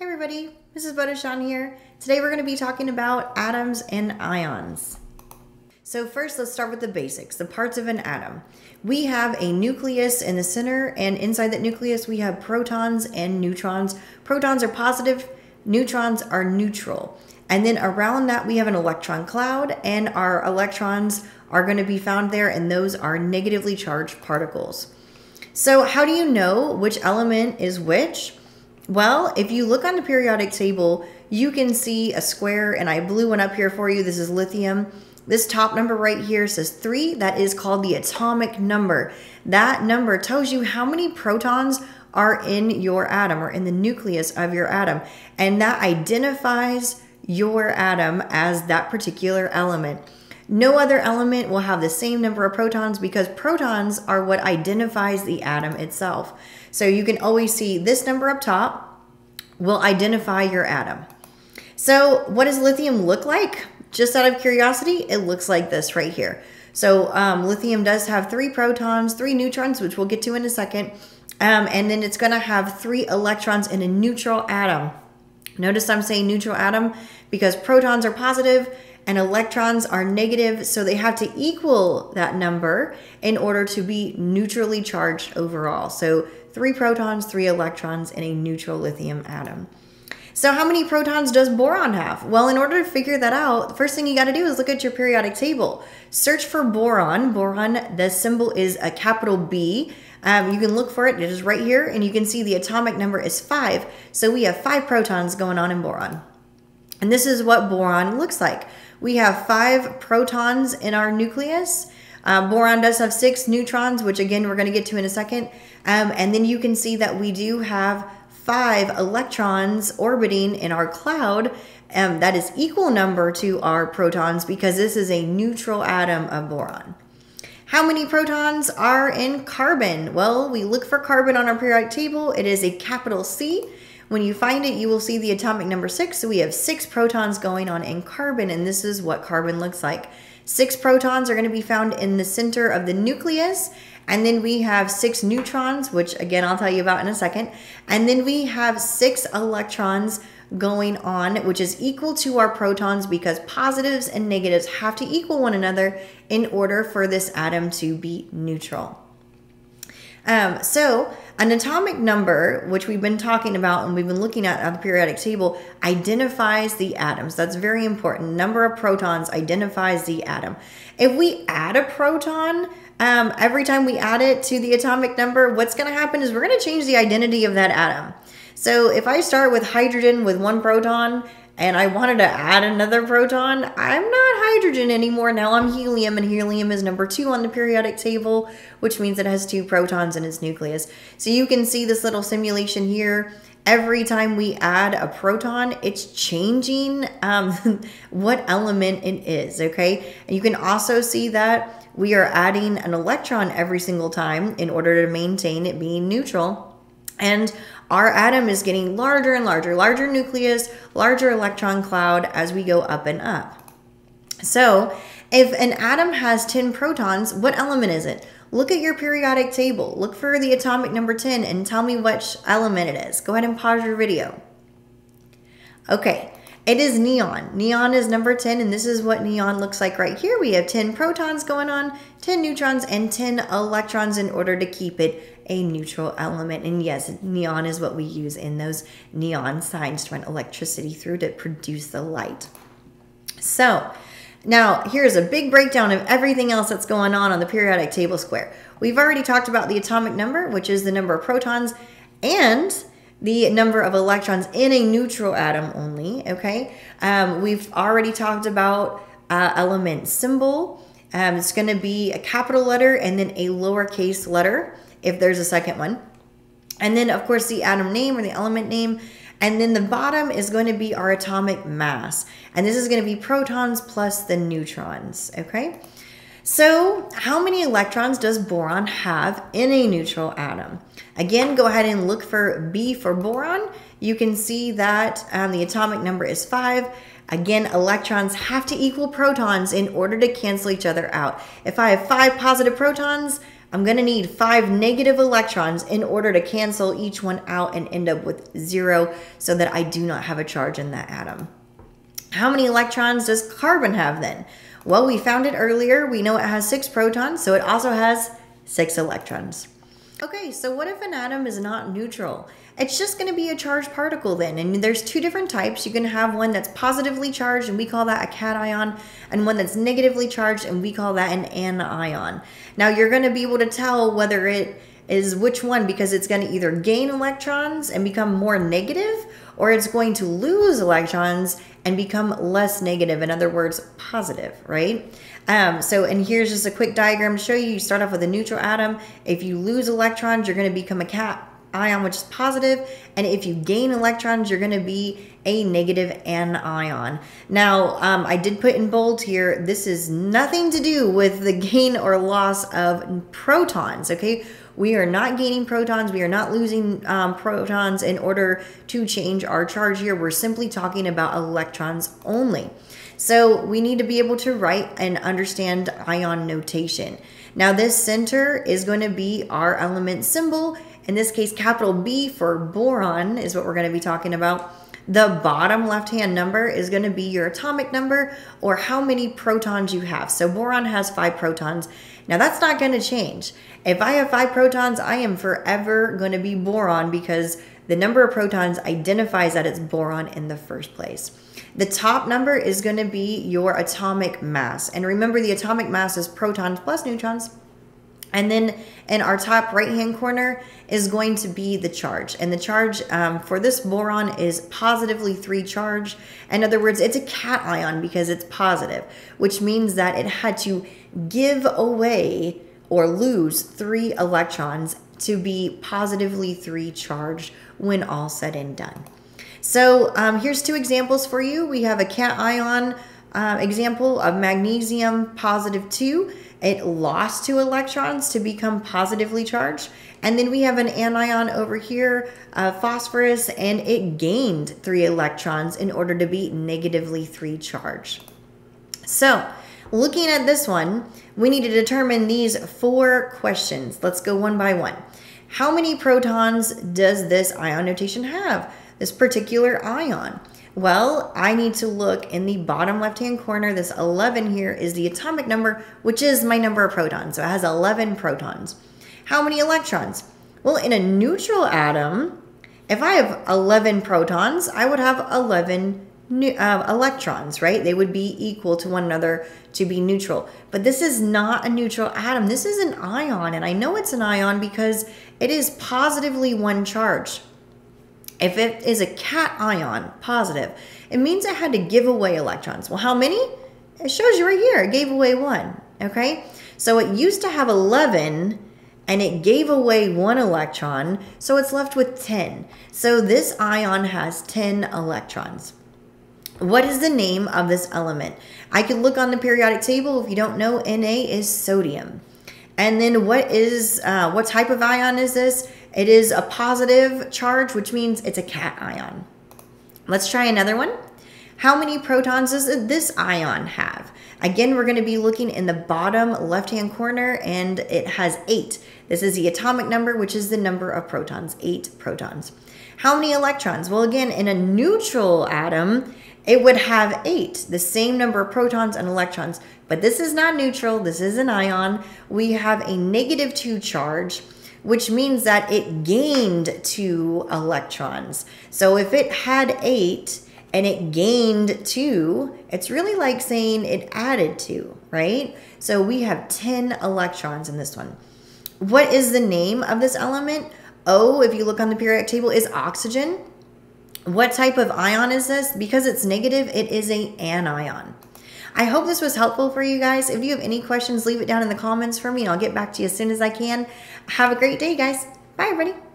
Hi everybody, Mrs. Bodechon here. Today we're going to be talking about atoms and ions. So first let's start with the basics, the parts of an atom. We have a nucleus in the center and inside that nucleus we have protons and neutrons. Protons are positive, neutrons are neutral. And then around that we have an electron cloud and our electrons are going to be found there and those are negatively charged particles. So how do you know which element is which? Well, if you look on the periodic table, you can see a square, and I blew one up here for you. This is lithium. This top number right here says three. That is called the atomic number. That number tells you how many protons are in your atom or in the nucleus of your atom. And that identifies your atom as that particular element. No other element will have the same number of protons because protons are what identifies the atom itself. So you can always see this number up top will identify your atom. So what does lithium look like? Just out of curiosity, it looks like this right here. So um, lithium does have three protons, three neutrons, which we'll get to in a second. Um, and then it's going to have three electrons in a neutral atom. Notice I'm saying neutral atom because protons are positive and electrons are negative, so they have to equal that number in order to be neutrally charged overall. So three protons, three electrons and a neutral lithium atom. So how many protons does boron have? Well, in order to figure that out, the first thing you got to do is look at your periodic table. Search for boron. Boron, the symbol is a capital B. Um, you can look for it. It is right here, and you can see the atomic number is 5. So we have 5 protons going on in boron. And this is what boron looks like. We have five protons in our nucleus. Uh, boron does have six neutrons, which again, we're going to get to in a second. Um, and then you can see that we do have five electrons orbiting in our cloud. Um, that is equal number to our protons because this is a neutral atom of boron. How many protons are in carbon? Well, we look for carbon on our periodic table. It is a capital C. When you find it, you will see the atomic number six. So we have six protons going on in carbon, and this is what carbon looks like. Six protons are going to be found in the center of the nucleus, and then we have six neutrons, which again, I'll tell you about in a second. And then we have six electrons going on, which is equal to our protons because positives and negatives have to equal one another in order for this atom to be neutral. Um, so an atomic number, which we've been talking about and we've been looking at on the periodic table, identifies the atoms. That's very important. Number of protons identifies the atom. If we add a proton, um, every time we add it to the atomic number, what's going to happen is we're going to change the identity of that atom. So if I start with hydrogen with one proton and I wanted to add another proton, I'm not hydrogen anymore. Now I'm helium, and helium is number two on the periodic table, which means it has two protons in its nucleus. So you can see this little simulation here. Every time we add a proton, it's changing um, what element it is, okay? And you can also see that we are adding an electron every single time in order to maintain it being neutral. And our atom is getting larger and larger, larger nucleus, larger electron cloud as we go up and up. So if an atom has 10 protons, what element is it? Look at your periodic table. Look for the atomic number 10 and tell me which element it is. Go ahead and pause your video. Okay, it is neon. Neon is number 10, and this is what neon looks like right here. We have 10 protons going on, 10 neutrons, and 10 electrons in order to keep it a neutral element. And yes, neon is what we use in those neon signs to run electricity through to produce the light. So now here's a big breakdown of everything else that's going on on the periodic table square. We've already talked about the atomic number, which is the number of protons, and the number of electrons in a neutral atom only, okay? Um, we've already talked about uh, element symbol. Um, it's going to be a capital letter and then a lowercase letter if there's a second one. And then, of course, the atom name or the element name. And then the bottom is going to be our atomic mass. And this is going to be protons plus the neutrons, okay? So how many electrons does boron have in a neutral atom? Again, go ahead and look for B for boron. You can see that um, the atomic number is 5. Again, electrons have to equal protons in order to cancel each other out. If I have 5 positive protons, I'm going to need five negative electrons in order to cancel each one out and end up with zero so that I do not have a charge in that atom. How many electrons does carbon have then? Well, we found it earlier. We know it has six protons, so it also has six electrons. Okay, so what if an atom is not neutral? It's just going to be a charged particle then. And there's two different types. You can have one that's positively charged and we call that a cation and one that's negatively charged and we call that an anion. Now you're going to be able to tell whether it is which one because it's going to either gain electrons and become more negative or it's going to lose electrons and become less negative. In other words, positive, right? Um, so, and here's just a quick diagram to show you. You start off with a neutral atom. If you lose electrons, you're going to become a cat ion, which is positive. positive, and if you gain electrons, you're going to be a negative anion. Now, um, I did put in bold here, this is nothing to do with the gain or loss of protons, okay? We are not gaining protons. We are not losing um, protons in order to change our charge here. We're simply talking about electrons only. So we need to be able to write and understand ion notation. Now this center is going to be our element symbol. In this case, capital B for boron is what we're going to be talking about. The bottom left-hand number is going to be your atomic number or how many protons you have. So boron has five protons. Now that's not going to change. If I have five protons, I am forever going to be boron because the number of protons identifies that it's boron in the first place. The top number is going to be your atomic mass. And remember, the atomic mass is protons plus neutrons. And then in our top right hand corner is going to be the charge. And the charge um, for this boron is positively three charge. In other words, it's a cation because it's positive, which means that it had to give away or lose three electrons to be positively three charged when all said and done. So um, here's two examples for you. We have a cation uh, example of magnesium positive 2. It lost two electrons to become positively charged. And then we have an anion over here, uh, phosphorus, and it gained three electrons in order to be negatively three charged. So looking at this one, we need to determine these four questions. Let's go one by one. How many protons does this ion notation have? this particular ion? Well, I need to look in the bottom left-hand corner. This 11 here is the atomic number, which is my number of protons. So it has 11 protons. How many electrons? Well, in a neutral atom, if I have 11 protons, I would have 11 uh, electrons, right? They would be equal to one another to be neutral. But this is not a neutral atom. This is an ion, and I know it's an ion because it is positively one charge. If it is a cation, positive, it means it had to give away electrons. Well, how many? It shows you right here. It gave away one, okay? So it used to have 11 and it gave away one electron, so it's left with 10. So this ion has 10 electrons. What is the name of this element? I could look on the periodic table. If you don't know, Na is sodium. And then what is, uh, what type of ion is this? It is a positive charge, which means it's a cation. Let's try another one. How many protons does this ion have? Again, we're going to be looking in the bottom left-hand corner, and it has eight. This is the atomic number, which is the number of protons, eight protons. How many electrons? Well, again, in a neutral atom, it would have eight, the same number of protons and electrons. But this is not neutral, this is an ion. We have a negative two charge, which means that it gained two electrons. So if it had eight and it gained two, it's really like saying it added two, right? So we have 10 electrons in this one. What is the name of this element? O, if you look on the periodic table, is oxygen. What type of ion is this? Because it's negative, it is a anion. I hope this was helpful for you guys. If you have any questions, leave it down in the comments for me and I'll get back to you as soon as I can. Have a great day, guys. Bye, everybody.